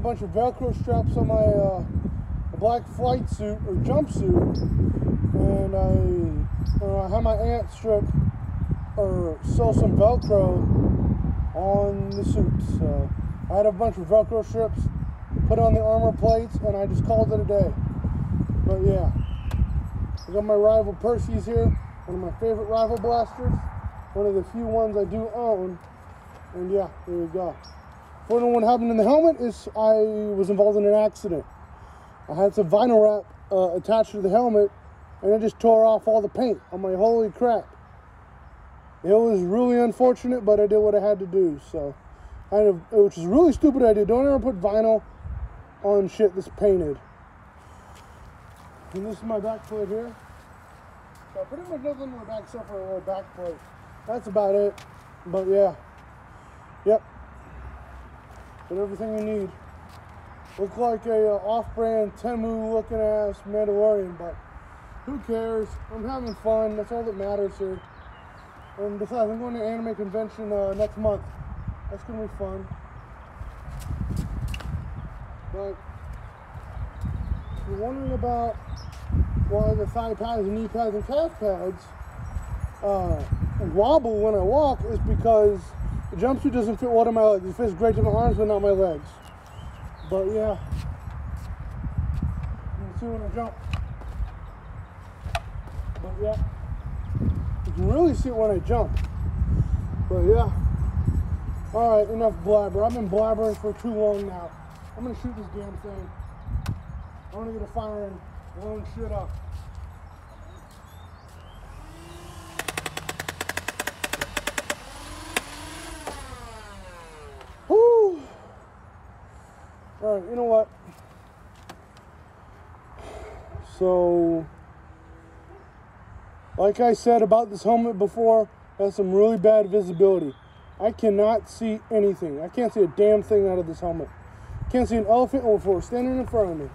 bunch of Velcro straps on my uh, black flight suit or jumpsuit, and I, uh, I had my aunt strip or sew some Velcro on the suit. So I had a bunch of Velcro strips, put on the armor plates, and I just called it a day. But yeah, I got my rival Perses here, one of my favorite rival blasters, one of the few ones I do own. And yeah, there you go. What happened in the helmet is I was involved in an accident. I had some vinyl wrap uh, attached to the helmet, and it just tore off all the paint. I'm like, holy crap. It was really unfortunate, but I did what I had to do. So, kind of, which is really stupid idea. Don't ever put vinyl on shit that's painted. And this is my back plate here. So pretty much nothing on my back except for a little back plate. That's about it. But yeah. Yep. Got everything you need. Look like a uh, off-brand Temu looking ass Mandalorian, but who cares? I'm having fun. That's all that matters here. And besides, I'm going to anime convention uh, next month. That's gonna be fun. But if you're wondering about why the thigh pads and knee pads and calf pads uh, wobble when I walk is because the jumpsuit doesn't fit well to my legs. It fits great to my arms, but not my legs. But yeah, you can see when I jump. But yeah, you can really see it when I jump. But yeah. All right, enough blabber. I've been blabbering for too long now. I'm gonna shoot this damn thing. I wanna get a fire and blowing shit up. All right, you know what? So, like I said about this helmet before, has some really bad visibility. I cannot see anything. I can't see a damn thing out of this helmet. Can't see an elephant or four standing in front of me.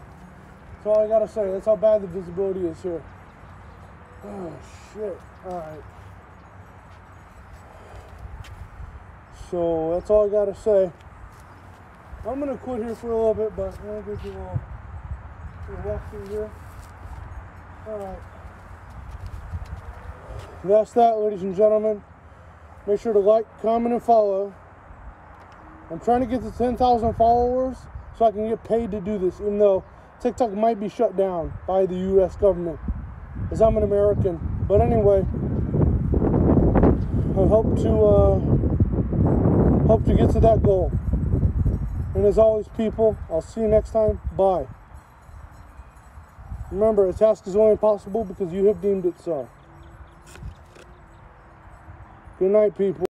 That's all I gotta say. That's how bad the visibility is here. Oh shit. Alright. So that's all I gotta say. I'm gonna quit here for a little bit, but I'm gonna give you a little, little walk through here. Alright. That's that, ladies and gentlemen. Make sure to like, comment, and follow. I'm trying to get to 10,000 followers so I can get paid to do this, even though TikTok might be shut down by the US government, as I'm an American. But anyway, I hope to uh, hope to get to that goal. And as always, people, I'll see you next time. Bye. Remember, a task is only possible because you have deemed it so. Good night, people.